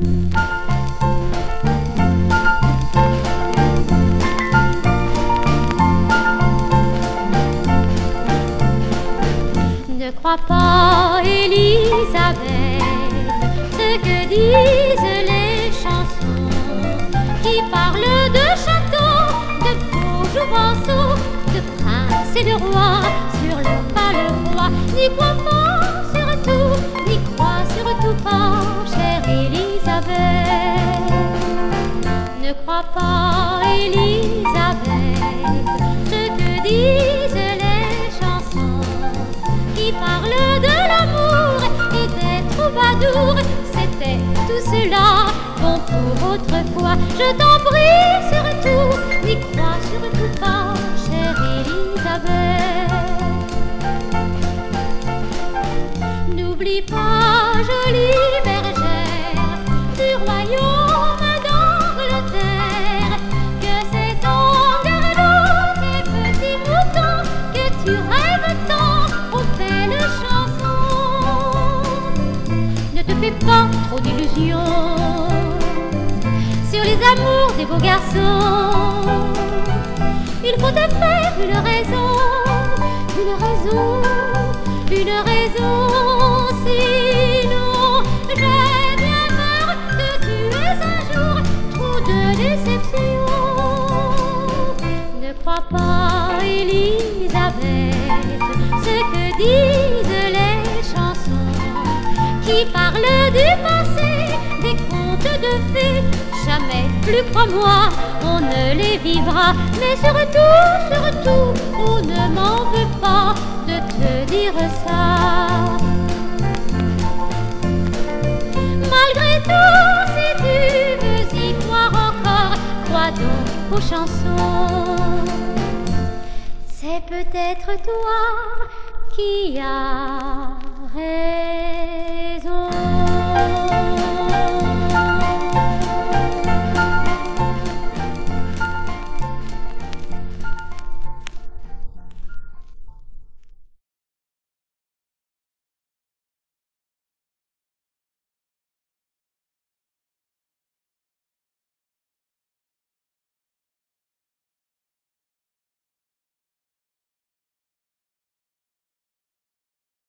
Ne crois pas, Elisabeth, ce que disent les chansons qui parlent de châteaux, de beaux jouvenceaux, de princes et de rois sur leur pâle roi. N'y pas, Elisabeth, ce que disent les chansons qui parlent de l'amour et des troubadours. C'était tout cela bon pour autrefois. Je t'en prie surtout, n'y crois pas trop d'illusions sur les amours des beaux garçons. Il faut te faire une raison, une raison, une raison. Qui parlent du passé, des contes de fées. Jamais plus crois-moi, on ne les vivra. Mais surtout, surtout, on ne m'en veut pas de te dire ça. Malgré tout, si tu veux y croire encore, crois donc aux chansons. C'est peut-être toi qui as.